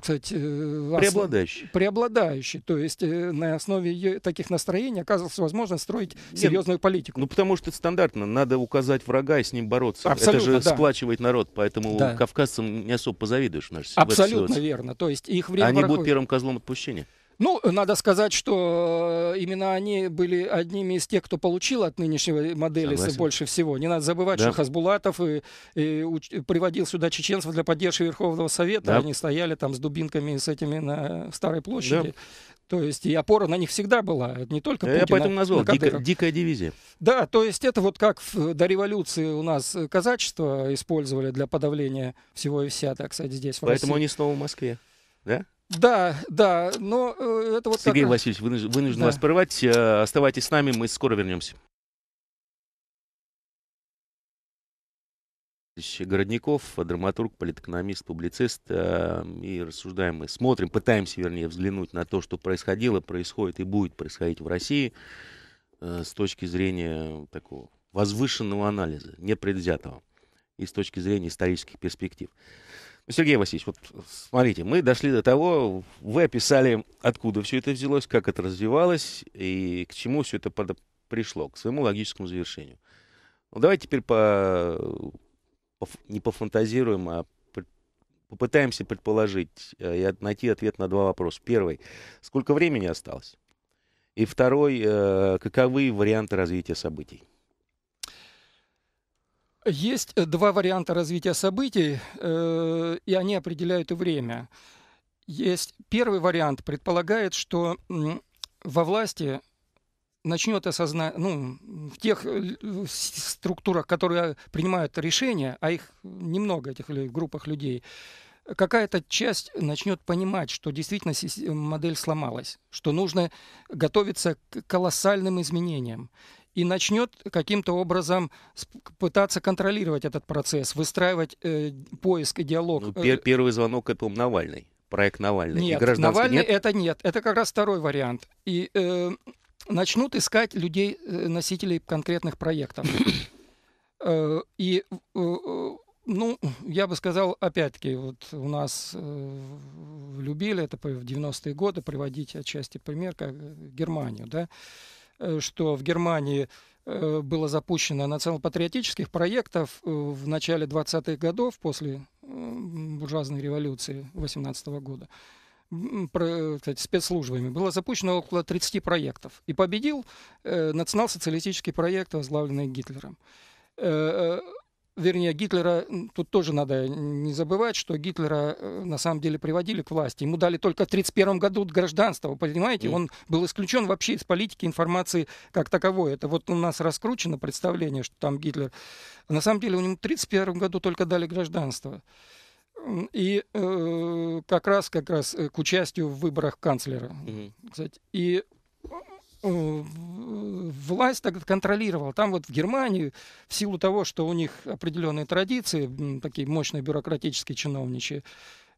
кстати, э, преобладающий. преобладающий. То есть э, на основе ее, таких настроений оказывалось возможно строить серьезную Нет, политику. Ну, потому что это стандартно. Надо указать врага и с ним бороться. Абсолютно, это же да. сплачивает народ. Поэтому да. кавказцам не особо позавидуешь. Абсолютно верно. То есть их время Они будут первым козлом отпущения. Ну, надо сказать, что э, именно они были одними из тех, кто получил от нынешнего модели Согласен. больше всего. Не надо забывать, да. что Хасбулатов и, и уч, приводил сюда чеченцев для поддержки Верховного Совета. Да. Они стояли там с дубинками с этими на Старой площади. Да. То есть и опора на них всегда была, не только Путина. Я поэтому назвал дико, дикая дивизия. Да, то есть это вот как в, до революции у нас казачество использовали для подавления всего и вся, так сказать, здесь в Поэтому России. они снова в Москве, да? Да, да, но э, это вот... Сергей как... Васильевич, вынужден, вынужден да. вас прервать. Э, оставайтесь с нами, мы скоро вернемся. Городников, драматург, политэкономист, публицист. Э, и рассуждаем мы, смотрим, пытаемся, вернее, взглянуть на то, что происходило, происходит и будет происходить в России с точки зрения такого возвышенного анализа, непредвзятого, и с точки зрения исторических перспектив. Сергей Васильевич, вот смотрите, мы дошли до того, вы описали, откуда все это взялось, как это развивалось и к чему все это под... пришло, к своему логическому завершению. Ну, давайте теперь по... по... не пофантазируем, а попытаемся предположить э, и найти ответ на два вопроса. Первый, сколько времени осталось? И второй, э, каковы варианты развития событий? Есть э, два варианта развития событий, э, и они определяют и время. Есть первый вариант предполагает, что во власти начнет осознать, ну, в тех э, структурах, которые принимают решения, а их немного, этих группах людей, какая-то часть начнет понимать, что действительно модель сломалась, что нужно готовиться к колоссальным изменениям и начнет каким-то образом пытаться контролировать этот процесс, выстраивать э, поиск и диалог. Ну, пер первый звонок это Навальный, проект Навальный. Нет, и Навальный нет? это нет, это как раз второй вариант. И э, начнут искать людей, э, носителей конкретных проектов. Э, и ну, я бы сказал, опять-таки, вот у нас э, любили это в 90-е годы приводить отчасти пример, как Германию, да, Э, что в Германии э, было запущено национал-патриотических проектов э, в начале 20-х годов, после буржуазной революции 18 года, кстати, спецслужбами, было запущено около 30 проектов. И победил национал-социалистический проект, возглавленный Гитлером вернее, Гитлера, тут тоже надо не забывать, что Гитлера э, на самом деле приводили к власти. Ему дали только в 1931 году гражданство, вы понимаете? Mm. Он был исключен вообще из политики информации как таковой. Это вот у нас раскручено представление, что там Гитлер... На самом деле, у него в 1931 году только дали гражданство. И э, как раз, как раз э, к участию в выборах канцлера. Кстати. И власть так контролировала. Там вот в Германии, в силу того, что у них определенные традиции, такие мощные бюрократические чиновничьи,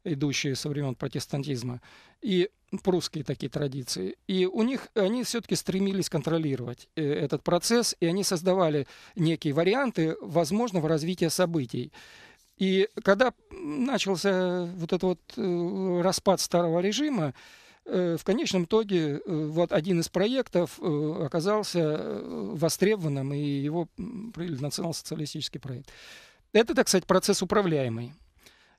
идущие со времен протестантизма, и прусские такие традиции. И у них они все-таки стремились контролировать э, этот процесс, и они создавали некие варианты возможного развития событий. И когда начался вот этот вот э, распад старого режима, Э, в конечном итоге э, вот один из проектов э, оказался востребованным, и его приняли национал-социалистический проект. Это, так сказать, процесс управляемый.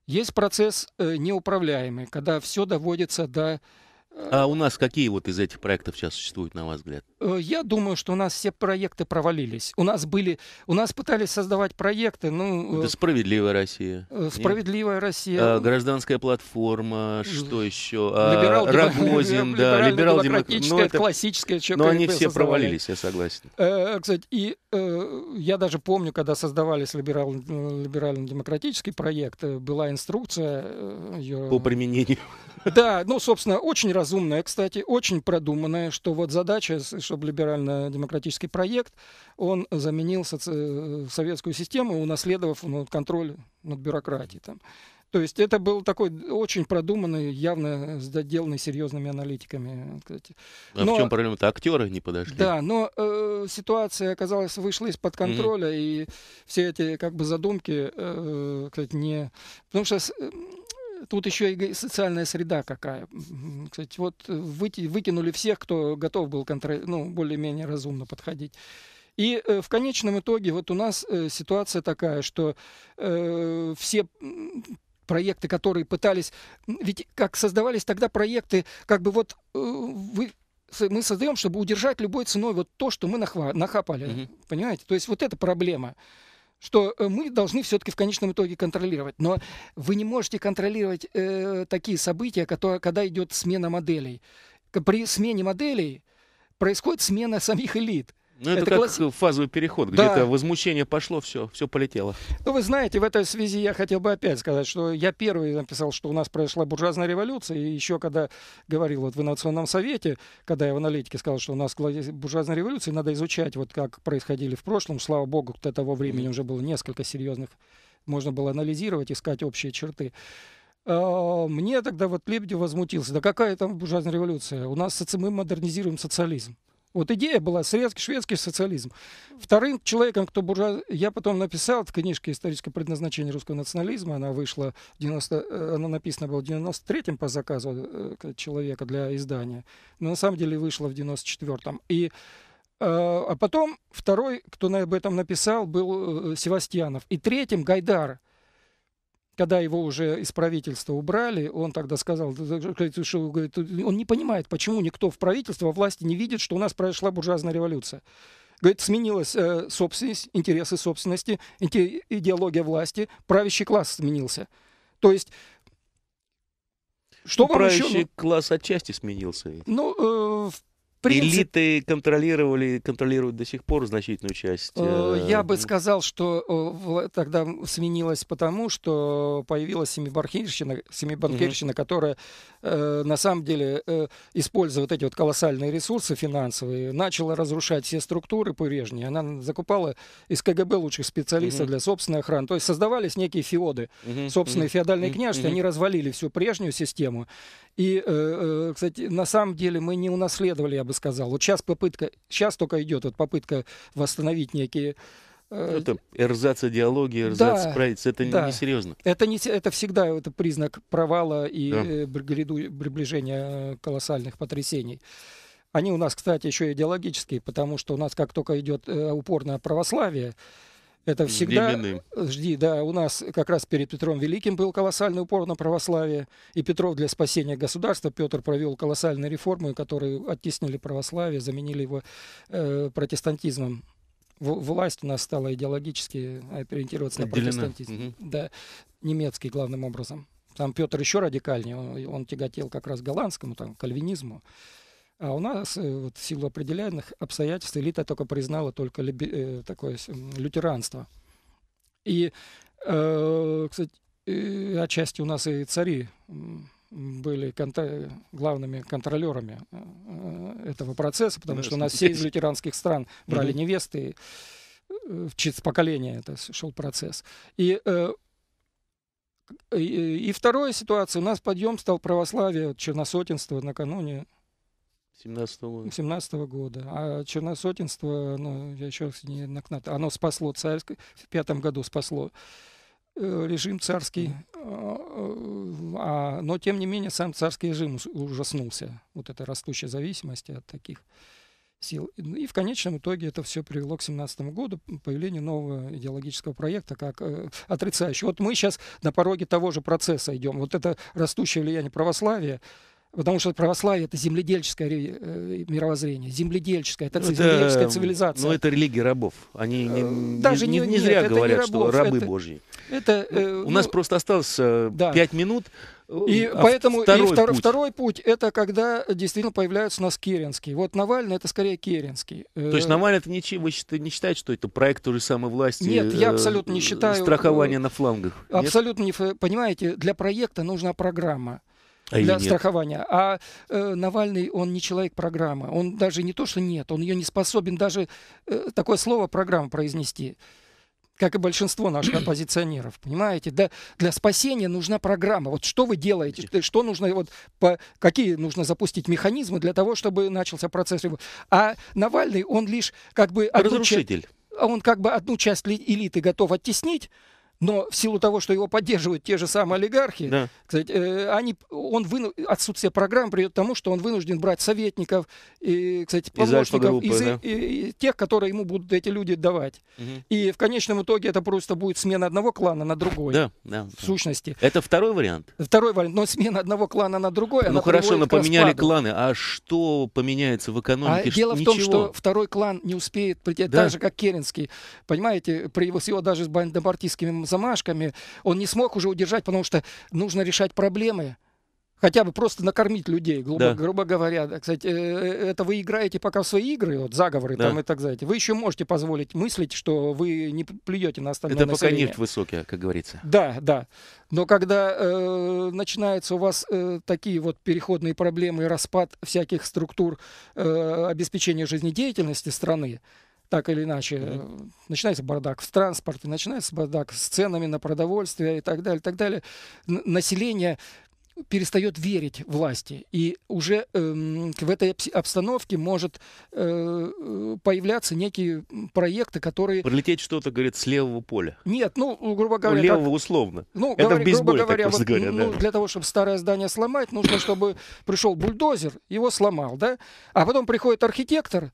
Есть процесс неуправляемый, когда все доводится до А у нас какие вот из этих проектов сейчас существуют, на ваш взгляд? Э, я думаю, что у нас все проекты провалились. У нас были, у нас пытались создавать проекты, ну... Это «Справедливая Россия». «Справедливая Нет? Россия». А, гражданская платформа, что еще? Либерал, Рогозин, [laughs] да, либерал-демократическая, ну, это... классическая. Но они все провалились, я согласен. Э, кстати, и э, я даже помню, когда создавались либерал, либерально-демократический проект, была инструкция... Ее... По применению. Да, ну, собственно, очень разумная, кстати, очень продуманная, что вот задача, чтобы либерально-демократический проект, он заменил соци... советскую систему, унаследовав ну, контроль над бюрократией. Там. То есть это был такой очень продуманный, явно сделанный серьезными аналитиками. Кстати. А но, в чем проблема-то? Актеры не подошли. Да, но э, ситуация оказалась вышла из-под контроля, mm-hmm. и все эти как бы задумки, э, кстати, не... Потому что Тут еще и социальная среда какая. Кстати, вот выйти, выкинули всех, кто готов был контр... ну, более-менее разумно подходить. И э, в конечном итоге вот у нас э, ситуация такая, что э, все проекты, которые пытались... Ведь как создавались тогда проекты, как бы вот э, вы мы создаем, чтобы удержать любой ценой вот то, что мы нахва, нахапали. Mm-hmm. Понимаете? То есть вот эта проблема что э, мы должны все-таки в конечном итоге контролировать. Но вы не можете контролировать э, такие события, которые, когда идет смена моделей. При смене моделей происходит смена самих элит. Ну, это, это как класс... фазовый переход, да. где-то возмущение пошло, все, все полетело. Ну, вы знаете, в этой связи я хотел бы опять сказать, что я первый написал, что у нас произошла буржуазная революция, и еще когда говорил вот в инновационном совете, когда я в аналитике сказал, что у нас буржуазная революция, надо изучать, вот как происходили в прошлом, слава богу, до того времени mm-hmm. уже было несколько серьезных, можно было анализировать, искать общие черты. А, мне тогда вот Лебедев возмутился. Да какая там буржуазная революция? У нас мы модернизируем социализм. Вот идея была советский, шведский социализм. Вторым человеком, кто буржуа... Я потом написал в книжке «Историческое предназначение русского национализма». Она вышла, 90... Э, она написана была в 93-м по заказу э, человека для издания. Но на самом деле вышла в 94-м. И э, а потом второй, кто об этом написал, был Севастьянов. И третьим Гайдар – когда его уже из правительства убрали, он тогда сказал, что говорит, он не понимает, почему никто в правительстве, во власти не видит, что у нас произошла буржуазная революция. Говорит, сменилась э, собственность, интересы собственности, идеология власти, правящий класс сменился. То есть что правящий еще... Ну класс отчасти сменился. Ну, э, в принцип... Элиты контролировали, контролируют до сих пор значительную часть. Э, я бы сказал, что э, тогда сменилось потому, что появилась семибанкирщина, семибанкирщина, угу. которая э, на самом деле, используя вот эти вот колоссальные ресурсы финансовые, начала разрушать все структуры прежние. Она закупала из КГБ лучших специалистов угу. для собственной охраны. То есть создавались некие феоды, угу. собственные угу. феодальные княжества, угу. они развалили всю прежнюю систему. И, кстати, на самом деле мы не унаследовали, бы сказал. Вот сейчас попытка, сейчас только идет вот попытка восстановить некие э, это эрзац идеологии, эрзац да, правительства, это да. несерьезно. Это, не, это всегда это признак провала и да. э, приближения колоссальных потрясений. Они у нас, кстати, еще идеологические, потому что у нас как только идет э, упорное православие, это всегда... Временным. Жди, да, у нас как раз перед Петром Великим был колоссальный упор на православие, и Петров для спасения государства, Петр провел колоссальные реформы, которые оттеснили православие, заменили его э, протестантизмом. Власть у нас стала идеологически ориентироваться Отделена. на протестантизм. Угу. Да, немецкий главным образом. Там Петр еще радикальнее, он, он тяготел как раз голландскому, там, кальвинизму. А у нас э, вот, в силу определенных обстоятельств элита только признала только либи, э, такое лютеранство. И, э, кстати, э, отчасти у нас и цари были конта- главными контролерами этого процесса, потому да, что у нас все из лютеранских стран брали невесты, э, с поколения это шел процесс. И и, и вторая ситуация, у нас подъем стал православие, черносотенство накануне 17 года. 17 года. А черносотенство, ну, я еще раз не накнат, оно спасло царское, в пятом году спасло э, режим царский, mm. а, но тем не менее сам царский режим ужаснулся вот этой растущей зависимости от таких сил. И в конечном итоге это все привело к 17 году, появлению нового идеологического проекта, как э, отрицающего. Вот мы сейчас на пороге того же процесса идем. Вот это растущее влияние православия, Потому что православие это земледельческое э, мировоззрение, земледельческое, это, это земледельческая цивилизация. Ну, это религия рабов. Они не, Даже не, не, не зря нет, говорят, не рабов, что рабы это, Божьи. Это, э, У ну, нас просто осталось э, да. пять минут. И а поэтому второй, и втор, путь. второй путь это когда действительно появляются у нас Керенский. Вот Навальный это скорее Керенский. То есть Навальный это не, вы не считаете, что это проект той же самой власти? Нет, я абсолютно не считаю. Страхование на флангах. Абсолютно нет? не. Понимаете, для проекта нужна программа а для страхования. А э, Навальный, он не человек программы. Он даже не то, что нет, он ее не способен даже э, такое слово программа произнести как и большинство наших [clears throat] оппозиционеров, понимаете? Да, для спасения нужна программа. Вот что вы делаете, что нужно, вот, по, какие нужно запустить механизмы для того, чтобы начался процесс. А Навальный, он лишь как бы... Разрушитель. Одну, он как бы одну часть элиты готов оттеснить, но в силу того, что его поддерживают те же самые олигархи, да. кстати, э, они, он выну... отсутствие программ приведет к тому, что он вынужден брать советников, и, кстати, помощников из, из, да? и, и тех, которые ему будут эти люди давать. Угу. И в конечном итоге это просто будет смена одного клана на другой. Да, да. В сущности. Это второй вариант. Второй вариант. Но смена одного клана на другой. Ну хорошо, но поменяли кланы. А что поменяется в экономике? А дело в том, что второй клан не успеет прийти, да. так же как Керенский. Понимаете, при его, даже с бандопартийскими замашками, он не смог уже удержать, потому что нужно решать проблемы хотя бы просто накормить людей, грубо, да. грубо говоря. Кстати, э, э, это вы играете пока в свои игры, вот заговоры да. там и так далее. Вы еще можете позволить мыслить, что вы не плюете на остальное Это население. пока нефть высокая, как говорится. Да, да. Но когда э, начинаются у вас э, такие вот переходные проблемы распад всяких структур э, обеспечения жизнедеятельности страны, так или иначе. Mm-hmm. Начинается бардак в транспорте, начинается бардак с ценами на продовольствие и так далее, и так далее. Н- население перестает верить власти. И уже э, в этой обстановке может э, э, появляться некие проекты, которые... Пролететь что-то, говорит, с левого поля. Нет, ну, грубо говоря... У левого как... условно. Ну, Это говоря, в грубо говоря, вот, говоря ну, да. для того, чтобы старое здание сломать, нужно, чтобы пришел бульдозер, его сломал, да? А потом приходит архитектор,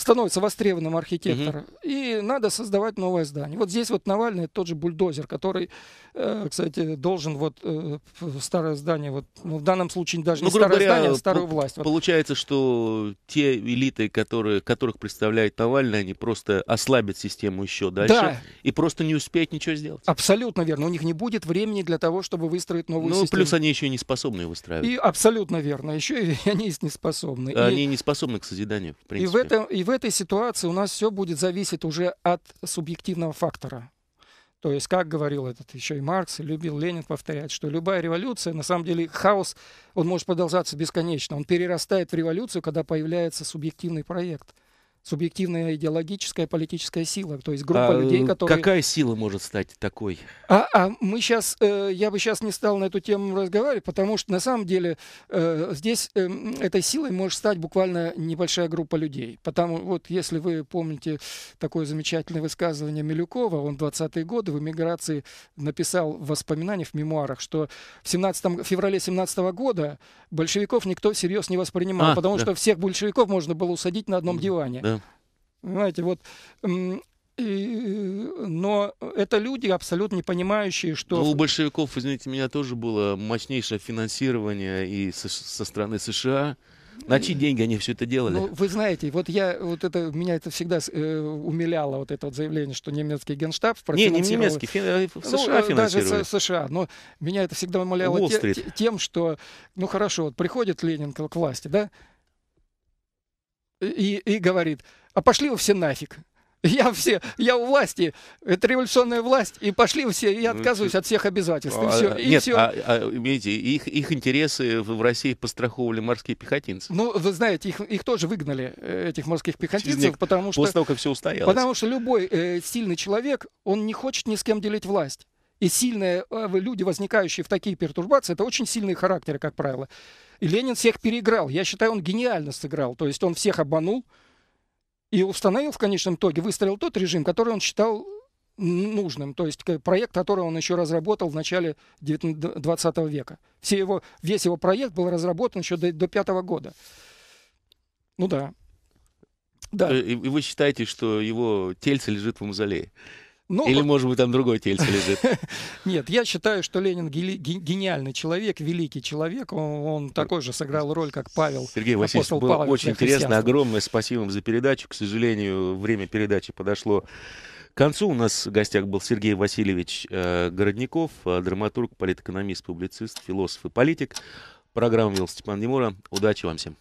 становится востребованным архитектором, угу. и надо создавать новое здание. Вот здесь вот Навальный тот же бульдозер, который, э, кстати, должен вот э, старое здание, вот ну, в данном случае даже ну, не старое говоря, здание, а старую власть. Получается, что те элиты, которые, которых представляет Навальный, они просто ослабят систему еще дальше да. и просто не успеют ничего сделать. Абсолютно верно. У них не будет времени для того, чтобы выстроить новую ну, систему. Ну, плюс они еще и не способны выстраивать. И абсолютно верно. Еще и [laughs] они не способны. Они и, не способны к созиданию, в принципе. И в этом, и в в этой ситуации у нас все будет зависеть уже от субъективного фактора. То есть, как говорил этот еще и Маркс, любил Ленин повторять, что любая революция, на самом деле, хаос, он может продолжаться бесконечно. Он перерастает в революцию, когда появляется субъективный проект субъективная идеологическая политическая сила, то есть группа а людей, которые... Какая сила может стать такой? А, а мы сейчас, э, я бы сейчас не стал на эту тему разговаривать, потому что на самом деле э, здесь э, этой силой может стать буквально небольшая группа людей. Потому вот если вы помните такое замечательное высказывание Милюкова, он в 20-е годы в эмиграции написал в воспоминаниях, в мемуарах, что в 17 феврале 17 -го года большевиков никто всерьез не воспринимал, а, потому да. что всех большевиков можно было усадить на одном диване. Да. Понимаете, вот и, но это люди абсолютно не понимающие, что... Но у большевиков, извините меня, тоже было мощнейшее финансирование и со, со стороны США. На чьи деньги они все это делали? Ну, вы знаете, вот я, вот это, меня это всегда э, умиляло, вот это вот заявление, что немецкий генштаб Не, не немецкий, фи, э, в США ну, Даже США, но меня это всегда умиляло те, тем, что, ну хорошо, вот приходит Ленин к власти, да, и, и говорит, а пошли вы все нафиг. Я все, я у власти, это революционная власть, и пошли все, я ну, отказываюсь от всех обязательств. И все, и Нет, все. А, а, видите, их, их интересы в России постраховывали морские пехотинцы. Ну, вы знаете, их, их тоже выгнали, э, этих морских пехотинцев, потому что... После того, как все устоялось. Потому что любой э, сильный человек, он не хочет ни с кем делить власть. И сильные э, люди, возникающие в такие пертурбации, это очень сильные характеры, как правило. И Ленин всех переиграл. Я считаю, он гениально сыграл. То есть он всех обманул, и установил в конечном итоге, выстроил тот режим, который он считал нужным, то есть проект, который он еще разработал в начале 20 века. Все его, весь его проект был разработан еще до, до пятого года. Ну да. да. Э, и вы считаете, что его тельце лежит в мавзолее? Ну, Или, может быть, там другой тельце [laughs] лежит? Нет, я считаю, что Ленин гениальный человек, великий человек. Он, он такой же сыграл роль, как Павел. Сергей Васильевич, было Павел очень интересно. Огромное спасибо вам за передачу. К сожалению, время передачи подошло к концу. У нас в гостях был Сергей Васильевич э, Городников, э, драматург, политэкономист, публицист, философ и политик. Программу вел Степан Немура. Удачи вам всем.